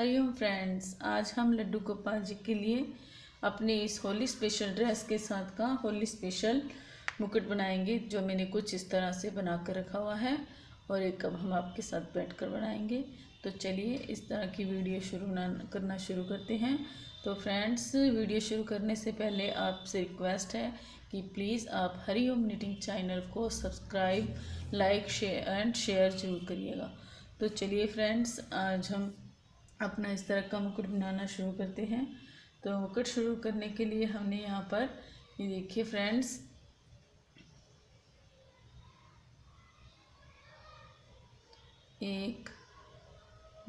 Hariom friends आज हम लड्डू गोपाल जी के लिए अपने इस होली स्पेशल ड्रेस के साथ का होली स्पेशल मुकुट बनाएँगे, जो मैंने कुछ इस तरह से बना कर रखा हुआ है और एक अब हम आपके साथ बैठ कर बनाएँगे। तो चलिए इस तरह की वीडियो शुरू ना, करना शुरू करते हैं। तो फ्रेंड्स वीडियो शुरू करने से पहले आपसे रिक्वेस्ट है कि प्लीज़ आप हरिओम निटिंग चैनल को subscribe like share and share ज़रूर करिएगा। तो चलिए फ्रेंड्स आज हम अपना इस तरह का मुकुट बनाना शुरू करते हैं। तो मुकुट शुरू करने के लिए हमने यहाँ पर, ये देखिए फ्रेंड्स एक,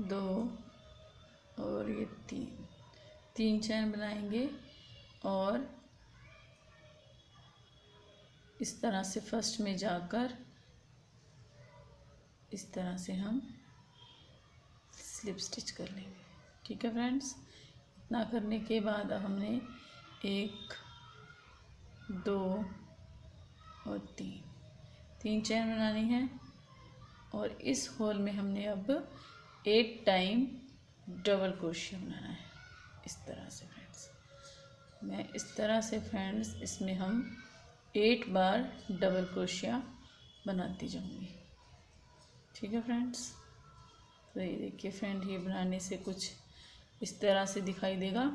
दो और ये तीन तीन चैन बनाएँगे और इस तरह से फ़र्स्ट में जाकर इस तरह से हम स्लिप स्टिच कर लेंगे। ठीक है फ्रेंड्स इतना करने के बाद अब हमने एक, दो और तीन। तीन चैन बनानी है और इस होल में हमने अब एट टाइम डबल क्रोशिया बनाना है। इस तरह से फ्रेंड्स मैं इस तरह से फ्रेंड्स इसमें हम एट बार डबल क्रोशिया बनाती जाऊँगी। ठीक है फ्रेंड्स तो ये देखिए फ्रेंड ये बनाने से कुछ इस तरह से दिखाई देगा।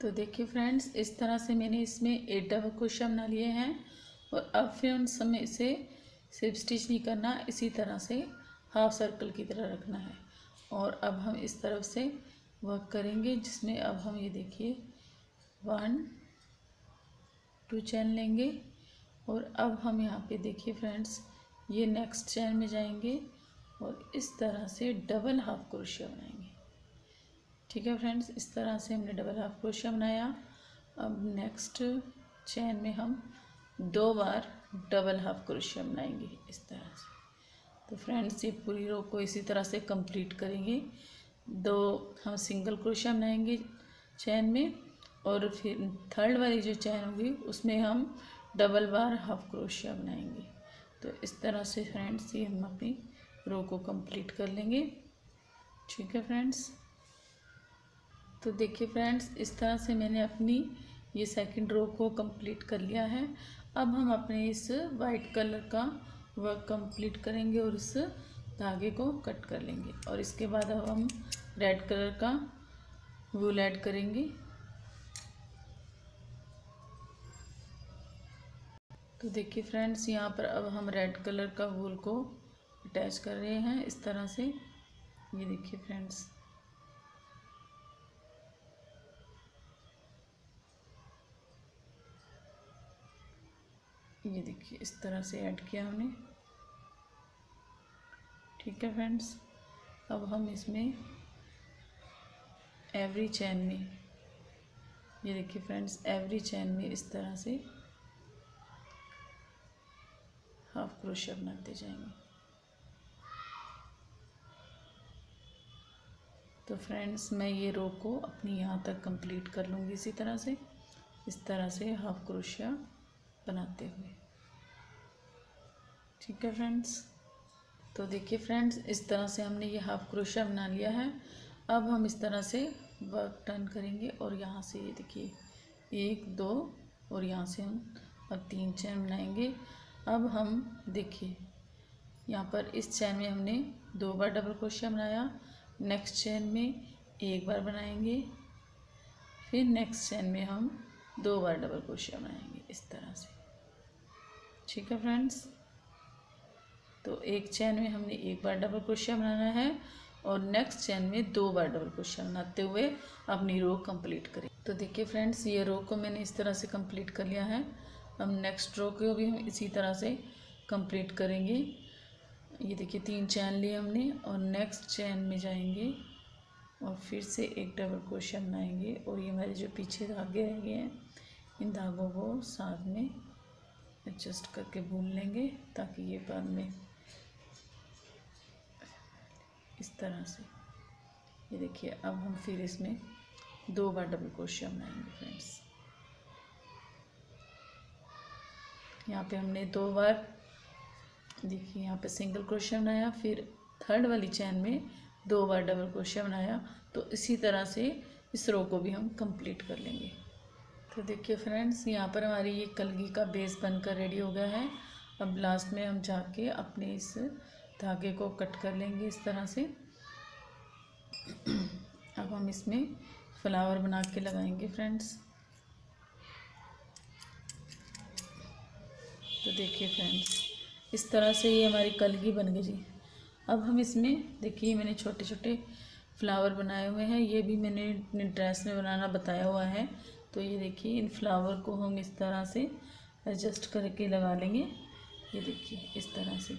तो देखिए फ्रेंड्स इस तरह से मैंने इसमें एट डबल क्रोशिया बना लिए हैं और अब फिर उन समय से सिर्फ़ स्टिच नहीं करना, इसी तरह से हाफ़ सर्कल की तरह रखना है। और अब हम इस तरफ़ से वर्क करेंगे, जिसमें अब हम ये देखिए वन टू चैन लेंगे। और अब हम यहाँ पे देखिए फ्रेंड्स ये नेक्स्ट चैन में जाएँगे। और इस तरह से डबल हाफ़ क्रोशिया बनाएँगे। ठीक है फ्रेंड्स इस तरह से हमने डबल हाफ़ क्रोशिया बनाया। अब नेक्स्ट चैन में हम दो बार डबल हाफ़ क्रोशिया बनाएँगे इस तरह से। तो फ्रेंड्स ये पूरी रो को इसी तरह से कंप्लीट करेंगे। दो हम सिंगल क्रोशिया बनाएँगे चैन में और फिर थर्ड वाली जो चैन होगी, उसमें हम डबल बार हाफ़ क्रोशिया बनाएँगे। तो इस तरह से फ्रेंड्स ये हम अपनी रो को कंप्लीट कर लेंगे। ठीक है फ्रेंड्स तो देखिए फ्रेंड्स इस तरह से मैंने अपनी ये सेकंड रो को कंप्लीट कर लिया है। अब हम अपने इस वाइट कलर का वर्क कंप्लीट करेंगे और इस धागे को कट कर लेंगे। और इसके बाद अब हम रेड कलर का वूल ऐड करेंगे। तो देखिए फ्रेंड्स यहाँ पर अब हम रेड कलर का वूल को अटैच कर रहे हैं इस तरह से। ये देखिए फ्रेंड्स ये देखिए इस तरह से ऐड किया हमने। ठीक है फ्रेंड्स अब हम इसमें एवरी चैन में, ये देखिए फ्रेंड्स एवरी चैन में इस तरह से हाफ़ क्रोशिया बनाते जाएँगे। तो फ्रेंड्स मैं ये रो को अपनी यहाँ तक कंप्लीट कर लूँगी इसी तरह से। इस तरह से हाफ़ क्रोशिया बनाते हुए। ठीक है फ्रेंड्स तो देखिए फ्रेंड्स इस तरह से हमने ये हाफ़ क्रोशिया बना लिया है। अब हम इस तरह से वर्क टर्न करेंगे और यहाँ से ये देखिए, एक, दो और यहाँ से हम अब तीन चैन बनाएँगे। अब हम देखिए, यहाँ पर इस चैन में हमने दो बार डबल क्रोशिया बनाया। नेक्स्ट चेन में एक बार बनाएँगे, फिर नेक्स्ट चेन में हम दो बार डबल क्रोशिया बनाएँगे इस तरह से। ठीक है फ्रेंड्स तो एक चैन में हमने एक बार डबल क्रोशिया बनाना है और नेक्स्ट चैन में दो बार डबल क्रोशिया बनाते हुए अपनी रो कंप्लीट करें। तो देखिए फ्रेंड्स ये रो को मैंने इस तरह से कंप्लीट कर लिया है। अब नेक्स्ट रो को भी हम इसी तरह से कंप्लीट करेंगे। ये देखिए, तीन चैन लिए हमने और नेक्स्ट चैन में जाएँगे और फिर से एक डबल क्रोशिया बनाएँगे और ये हमारे जो पीछे धागे रह गए हैं, इन धागों को साथ में एडजस्ट करके भून लेंगे ताकि ये बाद में इस तरह से। ये देखिए, अब हम फिर इसमें दो बार डबल क्रोशिया बनाएँगे फ्रेंड्स यहाँ पे हमने दो बार देखिए यहाँ पे सिंगल क्रोशिया बनाया, फिर थर्ड वाली चैन में दो बार डबल क्रोशिया बनाया तो इसी तरह से इस रो को भी हम कंप्लीट कर लेंगे। तो देखिए फ्रेंड्स यहाँ पर हमारी ये कलगी का बेस बनकर रेडी हो गया है। अब लास्ट में हम जाके अपने इस धागे को कट कर लेंगे इस तरह से। अब हम इसमें फ्लावर बना के लगाएँगे फ्रेंड्स तो देखिए फ्रेंड्स इस तरह से ये हमारी कलगी बन गई जी। अब हम इसमें, देखिए, मैंने छोटे छोटे फ्लावर बनाए हुए हैं। ये भी मैंने अपने ड्रेस में बनाना बताया हुआ है। तो ये देखिए, इन फ्लावर को हम इस तरह से एडजस्ट करके लगा लेंगे। ये देखिए, इस तरह से।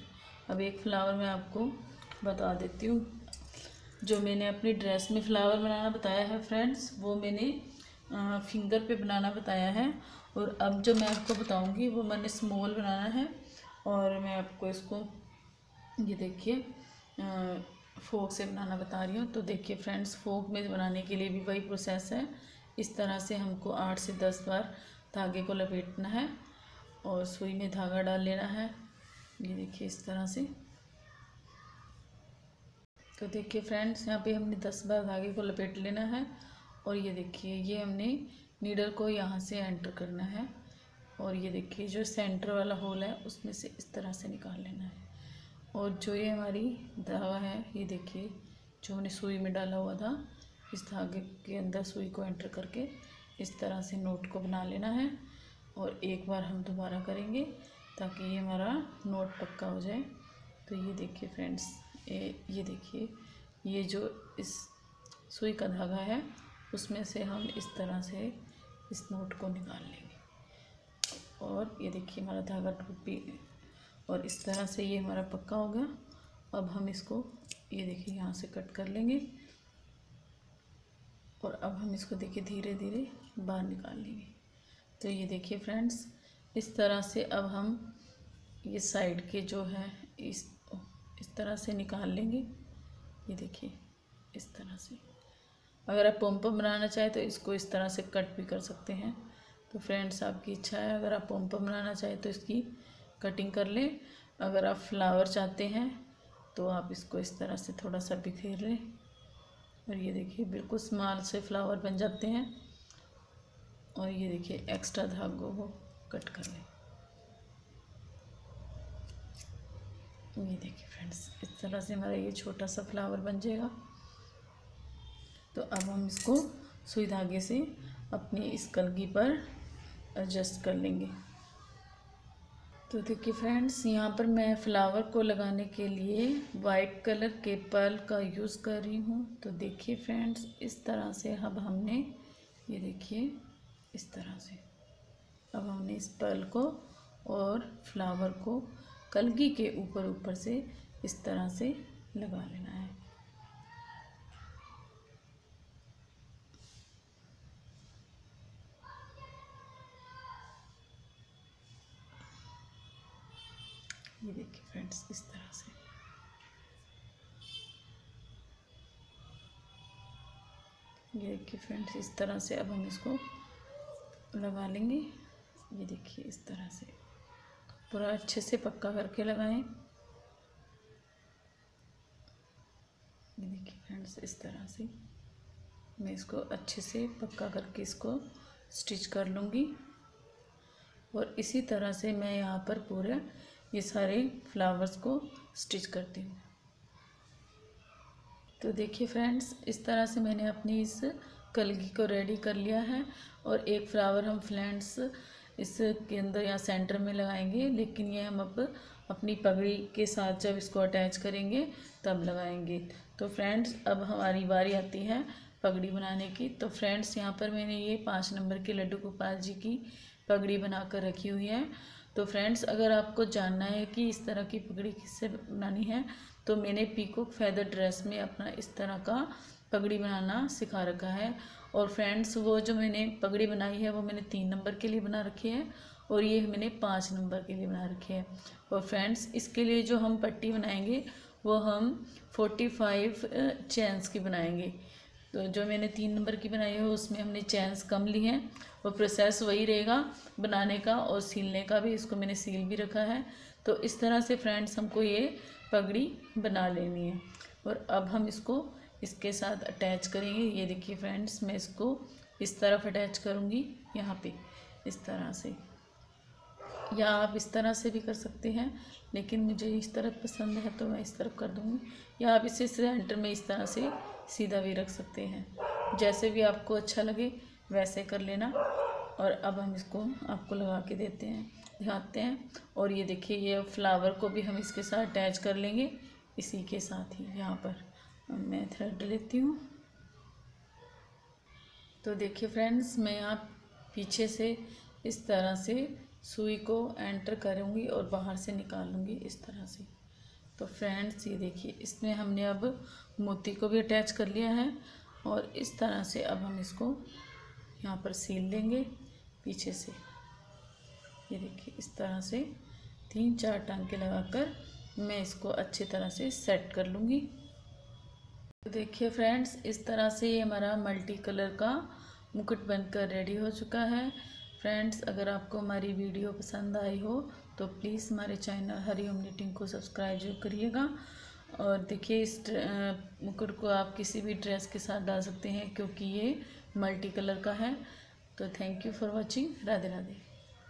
अब एक फ्लावर मैं आपको बता देती हूँ। जो मैंने अपनी ड्रेस में फ्लावर बनाना बताया है फ्रेंड्स वो मैंने फिंगर पे बनाना बताया है। और अब जो मैं आपको बताऊँगी, वो मैंने स्मॉल बनाना है। और मैं आपको इसको, ये देखिए फोक से बनाना बता रही हूँ। तो देखिए फ्रेंड्स, फोक में बनाने के लिए भी वही प्रोसेस है। इस तरह से हमको आठ से दस बार धागे को लपेटना है और सुई में धागा डाल लेना है। ये देखिए इस तरह से। तो देखिए फ्रेंड्स, यहाँ पे हमने दस बार धागे को लपेट लेना है और ये देखिए, ये हमने नीडल को यहाँ से एंटर करना है। और ये देखिए, जो सेंटर वाला होल है, उसमें से इस तरह से निकाल लेना है। और जो ये हमारी धागा है, ये देखिए, जो हमने सुई में डाला हुआ था, इस धागे के अंदर सुई को एंटर करके इस तरह से नोट को बना लेना है। और एक बार हम दोबारा करेंगे, ताकि ये हमारा नोट पक्का हो जाए। तो ये देखिए फ्रेंड्स ये ये देखिए, ये जो इस सुई का धागा है, उसमें से हम इस तरह से इस नोट को निकाल लेंगे। और ये देखिए हमारा धागा टूट भी और इस तरह से ये हमारा पक्का हो गया अब हम इसको, ये देखिए यहाँ से कट कर लेंगे। और अब हम इसको देखिए धीरे धीरे बाहर निकाल लेंगे। तो ये देखिए फ्रेंड्स, इस तरह से अब हम ये साइड के जो है, इस इस तरह से निकाल लेंगे। ये देखिए, इस तरह से। अगर आप पोम बनाना चाहें तो इसको इस तरह से कट भी कर सकते हैं। तो फ्रेंड्स, आपकी इच्छा है, अगर आप पोम बनाना चाहें तो इसकी कटिंग कर लें। अगर आप फ्लावर चाहते हैं तो आप इसको इस तरह से थोड़ा सा बिखेर लें। और ये देखिए, बिल्कुल स्मॉल से फ्लावर बन जाते हैं। और ये देखिए, एक्स्ट्रा धागों को कट कर लें। ये देखिए फ्रेंड्स, इस तरह से हमारा ये छोटा सा फ्लावर बन जाएगा। तो अब हम इसको सुई धागे से अपनी इस कलगी पर एडजस्ट कर लेंगे। तो देखिए फ्रेंड्स यहाँ पर मैं फ्लावर को लगाने के लिए वाइट कलर के पर्ल का यूज़ कर रही हूँ। तो देखिए फ्रेंड्स इस तरह से अब हमने, ये देखिए, इस तरह से अब हमने इस पर्ल को और फ्लावर को कलगी के ऊपर ऊपर से इस तरह से लगा लेना है। ये देखिए फ्रेंड्स इस तरह से। ये देखिए फ्रेंड्स इस तरह से अब हम इसको लगा लेंगे। ये देखिए इस तरह से। पूरा अच्छे से पक्का करके लगाएँ। ये देखिए फ्रेंड्स इस तरह से मैं इसको अच्छे से पक्का करके इसको स्टिच कर लूँगी। और इसी तरह से मैं यहाँ पर पूरे ये सारे फ्लावर्स को स्टिच करती हूँ। तो देखिए फ्रेंड्स, इस तरह से मैंने अपनी इस कलगी को रेडी कर लिया है और एक फ्लावर हम फ्रेंड्स इसके अंदर या सेंटर में लगाएँगे, लेकिन ये हम अब अपनी पगड़ी के साथ जब इसको अटैच करेंगे, तब लगाएँगे। तो फ्रेंड्स, अब हमारी बारी आती है पगड़ी बनाने की। तो फ्रेंड्स, यहाँ पर मैंने ये पाँच नंबर के लड्डू गोपाल जी की पगड़ी बना कर रखी हुई है। तो फ्रेंड्स अगर आपको जानना है कि इस तरह की पगड़ी किससे बनानी है तो मैंने पीकोक फैदर ड्रेस में अपना इस तरह का पगड़ी बनाना सिखा रखा है। और फ्रेंड्स वो जो मैंने पगड़ी बनाई है, वो मैंने तीन नंबर के लिए बना रखी है और ये मैंने पाँच नंबर के लिए बना रखी है। और फ्रेंड्स इसके लिए जो हम पट्टी बनाएँगे, वो हम फोर्टी फाइव चैन्स की बनाएँगे। तो जो मैंने तीन नंबर की बनाई है, उसमें हमने चैन्स कम ली हैं। और प्रोसेस वही रहेगा बनाने का और सीलने का भी, इसको मैंने सील भी रखा है। तो इस तरह से फ्रेंड्स हमको ये पगड़ी बना लेनी है। और अब हम इसको इसके साथ अटैच करेंगे। ये देखिए फ्रेंड्स मैं इसको इस तरफ़ अटैच करूँगी, यहाँ पे इस तरह से। या आप इस तरह से भी कर सकते हैं, लेकिन मुझे इस तरफ़ पसंद है तो मैं इस तरफ़ कर दूँगी। या आप इसे सेंटर में इस तरह से सीधा भी रख सकते हैं। जैसे भी आपको अच्छा लगे, वैसे कर लेना। और अब हम इसको आपको लगा के देते हैं, दिखाते हैं। और ये देखिए, ये फ्लावर को भी हम इसके साथ अटैच कर लेंगे। इसी के साथ ही यहाँ पर मैं थ्रेड लेती हूँ। तो देखिए फ्रेंड्स, मैं यहाँ पीछे से इस तरह से सुई को एंटर करूँगी और बाहर से निकालूँगी इस तरह से। तो फ्रेंड्स ये देखिए, इसमें हमने अब मोती को भी अटैच कर लिया है और इस तरह से अब हम इसको यहाँ पर सील लेंगे पीछे से। ये देखिए, इस तरह से तीन चार टांके लगाकर मैं इसको अच्छी तरह से सेट कर लूँगी। तो देखिए फ्रेंड्स इस तरह से ये हमारा मल्टी कलर का मुकुट बनकर रेडी हो चुका है। फ्रेंड्स अगर आपको हमारी वीडियो पसंद आई हो तो प्लीज़ हमारे चैनल हरिओम नीटिंग को सब्सक्राइब जो करिएगा। और देखिए इस मुकुट को आप किसी भी ड्रेस के साथ डाल सकते हैं, क्योंकि ये मल्टी कलर का है। तो thank you for watching Radhe Radhe